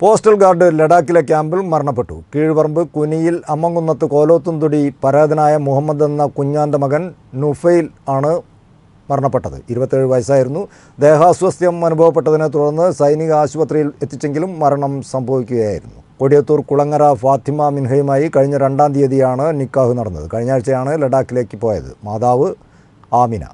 Postal guard ലഡാക്കിലെ ക്യാമ്പിൽ മരണപ്പെട്ടു. കീഴ്പറമ്പ് കുനിയിൽ അമ്മങ്കുന്നത്ത് കോലോത്തുംതുടി പരാതനായ മുഹമ്മദ് എന്ന കുഞ്ഞാന്റെ മകൻ നുഫൈൽ ആണ് മരണപ്പെട്ടത്. ഇരുപത്തേഴ് വയസ്സായിരുന്നു. ദേഹാസ്വസ്ഥ്യം അനുഭവപ്പെട്ടതിനെ തുടർന്ന് സൈനിക ആശുപത്രിയിൽ എത്തിച്ചെങ്കിലും മരണം സംഭവിക്കുകയായിരുന്നു. കൊടിയത്തൂർ കുളങ്ങര ഫാത്തിമ മിൻഹയുമായി കഴിഞ്ഞ രണ്ടാം തീയതിയാണ് നിക്കാഹ് നടന്നത്. കഴിഞ്ഞ ആഴ്ചയാണ് ലഡാക്കിലേക്ക് പോയത്. മാതാവ് ആമിന.